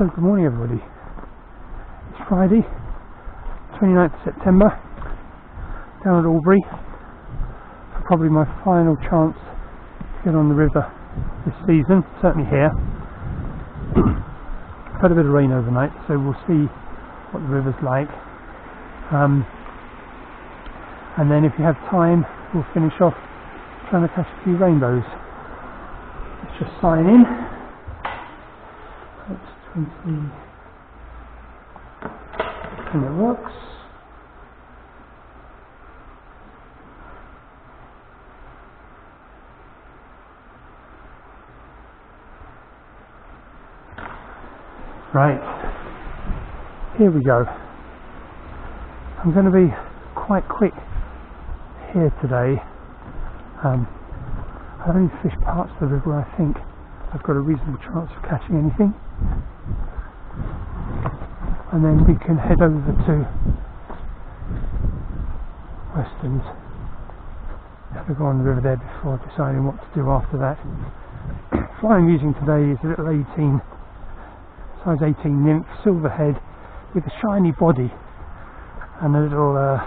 So, good morning, everybody. It's Friday, 29th of September, down at Albury. For probably my final chance to get on the river this season, certainly here. Had a bit of rain overnight, so we'll see what the river's like. Um, and then, if you have time, we'll finish off trying to catch a few rainbows. Let's just sign in. 20. And it works. Right, here we go. I'm going to be quite quick here today. Um, I've only fished parts of the river I think I've got a reasonable chance of catching anything. And then we can head over to Westerns. Have to go on the river there before deciding what to do after that. Fly I'm using today is a little 18, size 18 nymph, silver head, with a shiny body and a little, uh,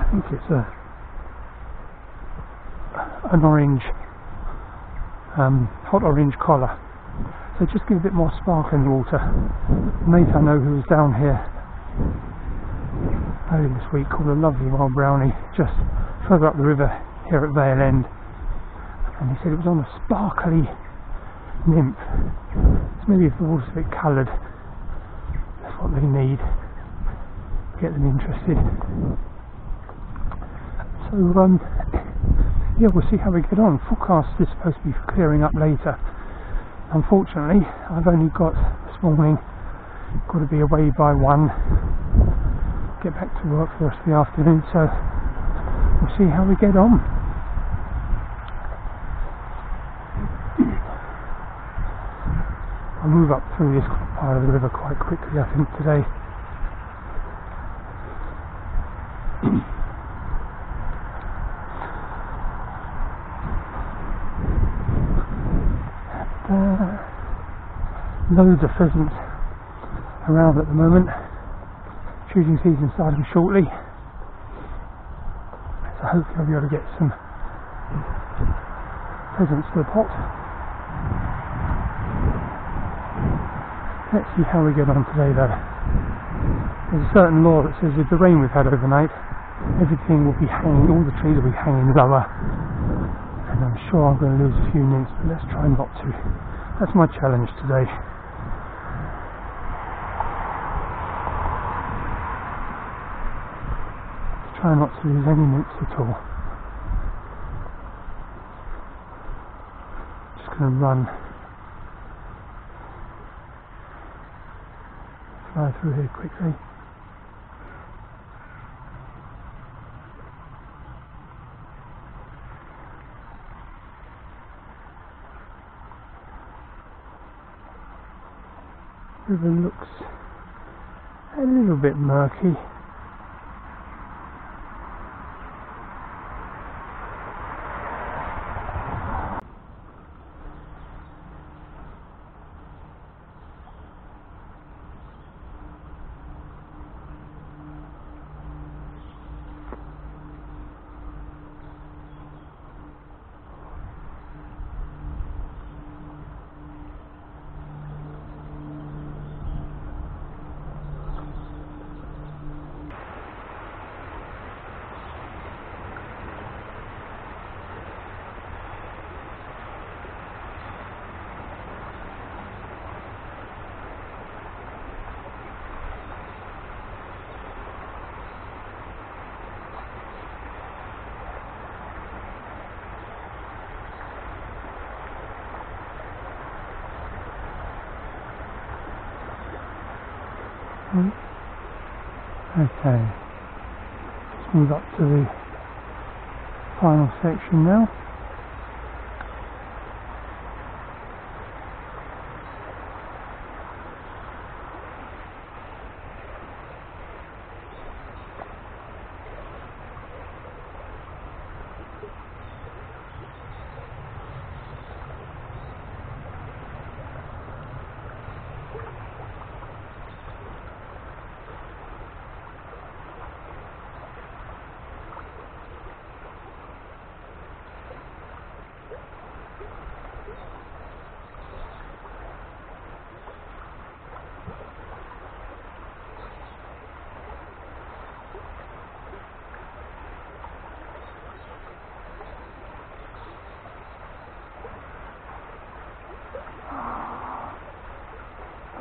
I think it's a an orange, um, hot orange collar. So just give a bit more sparkle in the water. Mate I know who was down here earlier this week called a lovely wild brownie just further up the river here at Vale End. And he said it was on a sparkly nymph. So maybe if the water's a bit coloured, that's what they need to get them interested. So um, yeah, we'll see how we get on. Forecast is supposed to be clearing up later. Unfortunately, I've only got this morning, got to be away by one, get back to work for the rest of the afternoon, so we'll see how we get on. I'll move up through this part of the river quite quickly, I think, today. uh, loads of pheasants around at the moment. Shooting season starting shortly. So hopefully I'll be able to get some pheasants to the pot. Let's see how we get on today though. There's a certain law that says with the rain we've had overnight, everything will be hanging, all the trees will be hanging lower and I'm sure I'm going to lose a few nymphs, but let's try not to. That's my challenge today. Try not to lose any nymphs at all. Just going to run. Fly through here quickly. river looks a little bit murky. Okay, let's move up to the final section now.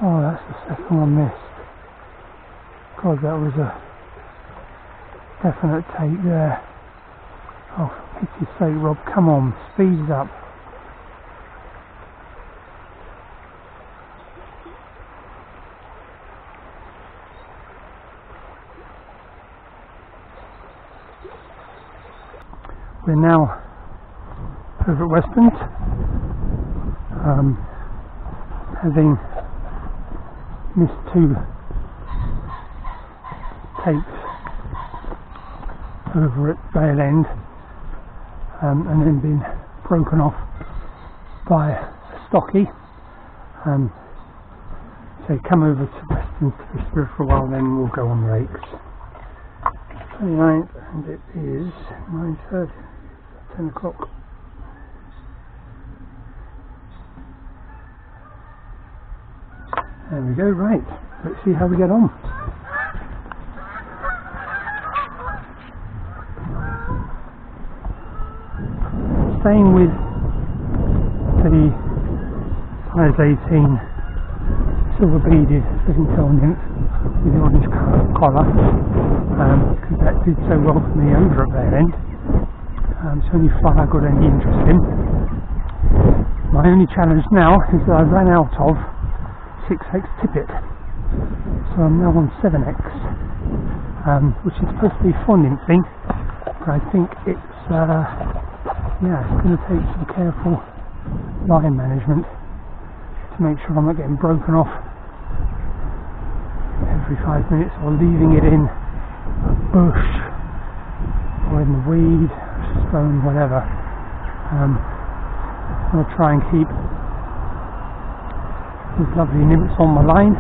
Oh, that's the second one missed. God, that was a definite take there. Oh, for pity's sake, Rob, come on, speed it up. We're now over at Westlands, um, having missed two takes over at Vale End um, and then been broken off by a stocky. Um, so come over to Western Spirit for a while, then we'll go on rakes. 29th, and it is 9.30, 10 o'clock. There we go, right, let's see how we get on. Staying with the size 18 silver beaded tail nymph with the orange co- collar because that did so well for me over at their end. Um, only far I got any interest in. My only challenge now is that I've ran out of 6x tippet. So I'm now on 7x, um, which is supposed to be fun thing, but I think it's, uh, yeah, it's going to take some careful line management to make sure I'm not getting broken off every five minutes or leaving it in a bush or in the weed, stone, whatever. Um, I'm going to try and keep lovely nymphs on my line.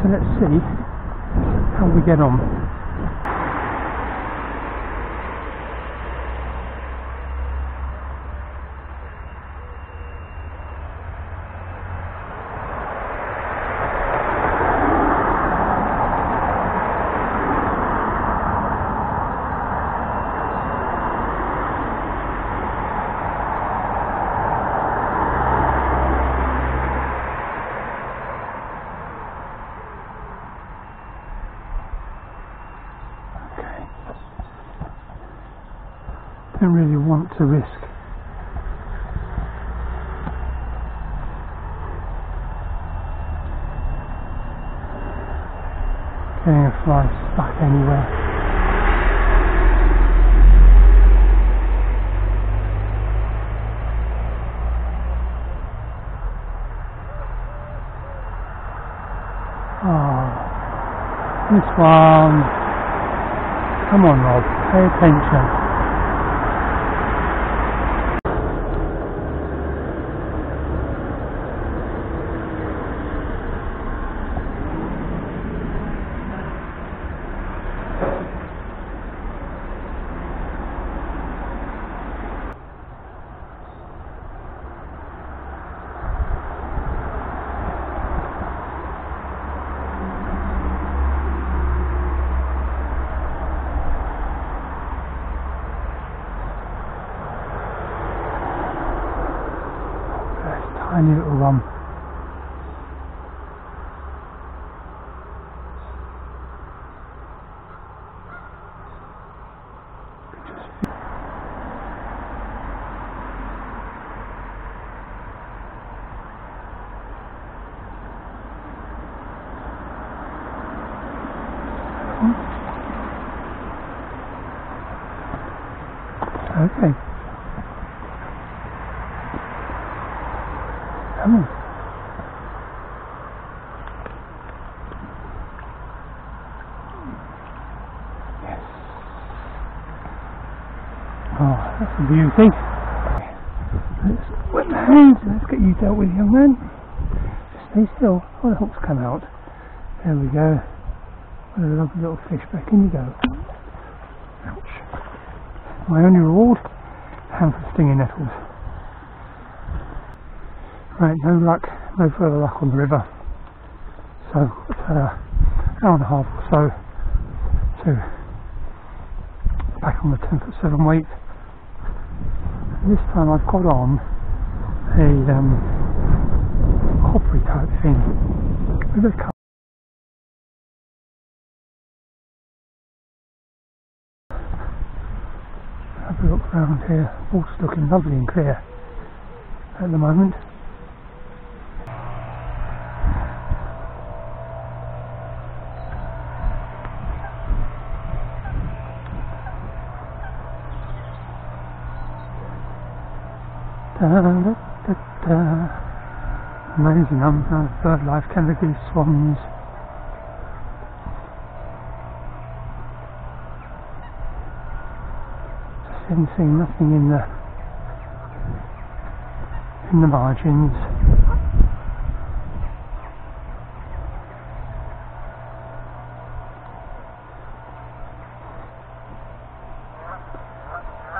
So let's see how we get on. Don't really want to risk getting a fly stuck anywhere. Oh, this one. Come on, Rob, pay attention. That's a one. Okay. Come on. Yes. Oh, beauty. Let's the hands. Let's get you dealt with, young man. Just stay still. Oh, the hook's come out. There we go. What a lovely little fish. Back in you go. Ouch. My only reward? Hand for stinging nettles. Right, no luck, no further luck on the river. So, uh, hour and a half or so to back on the 10 foot 7 weight. This time I've got on a um, coppery type thing. With. Have a look around here. Water's looking lovely and clear at the moment. Amazing number uh, of bird life, swans. Just seeing nothing in the in the margins.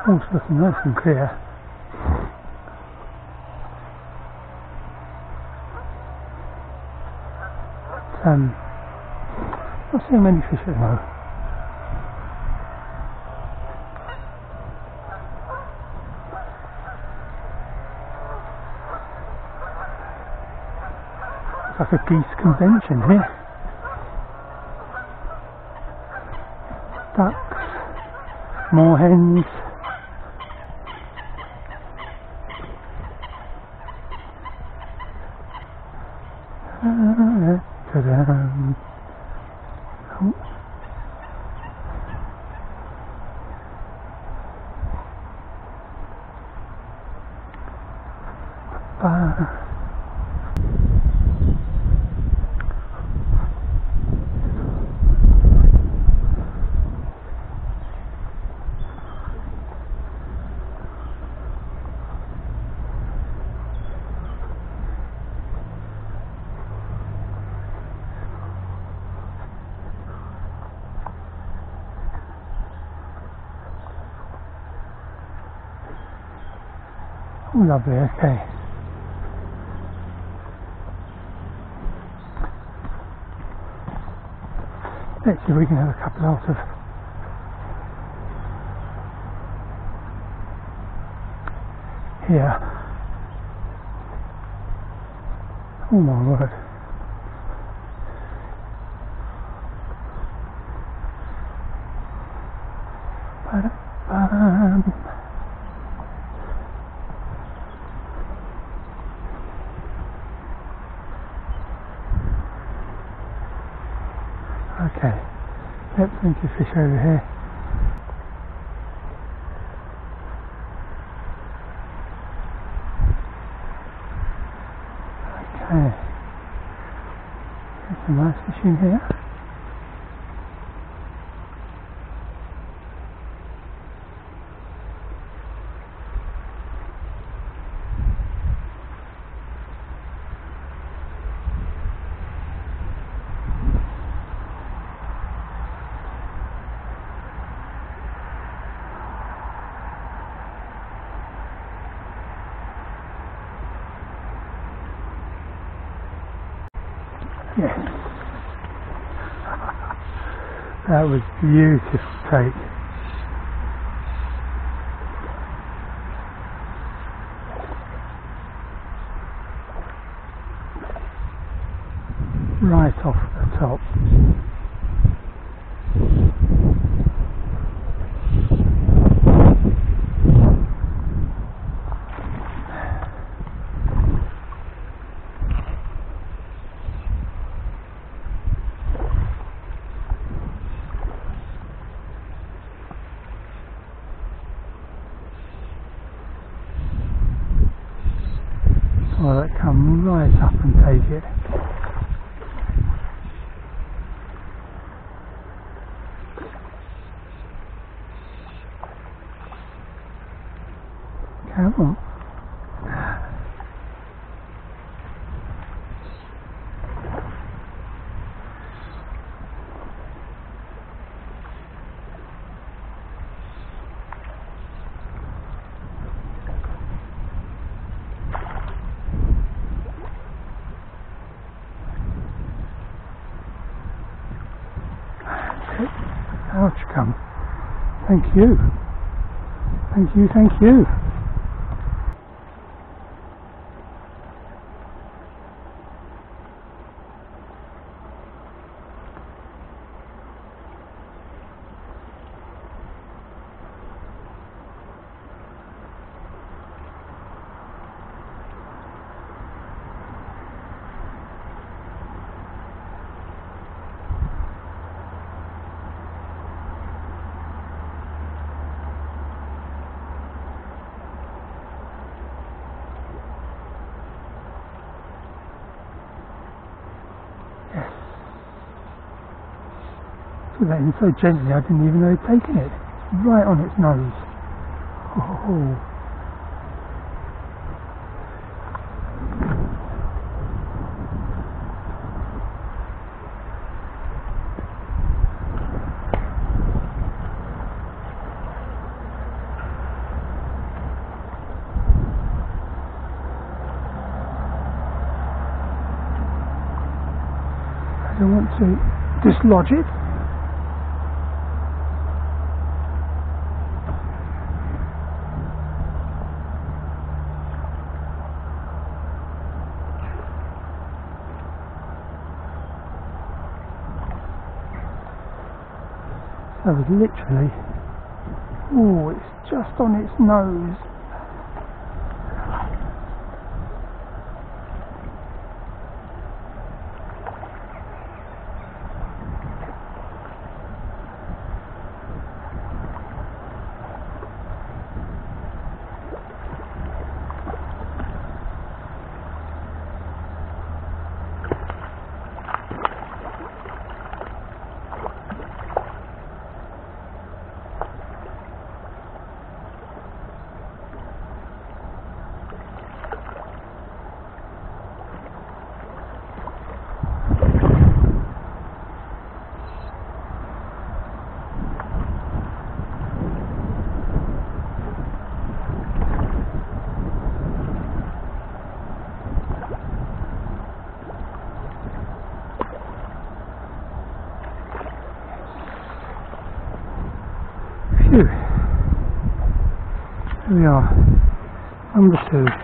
Water's looking nice and clear. Um, not seeing many fish at the moment. It's like a geese convention here. Ducks, moorhens. Uh, Ta-da. Oh. Uh, oh, lovely, okay. Let's see if we can have a couple out of here. Oh my word. Ba-da-bum. Okay, yep, plenty of fish over here. Okay, there's some nice fish in here. That was beautiful take. Right off the top. Saw that come right up and take it. Come on. Ouch, come. Thank you. Thank you, thank you. That so gently I didn't even know he'd taken it. Right on its nose. Oh. I don't want to dislodge it. Was literally, oh, it's just on its nose. Phew. Here we are. Number two.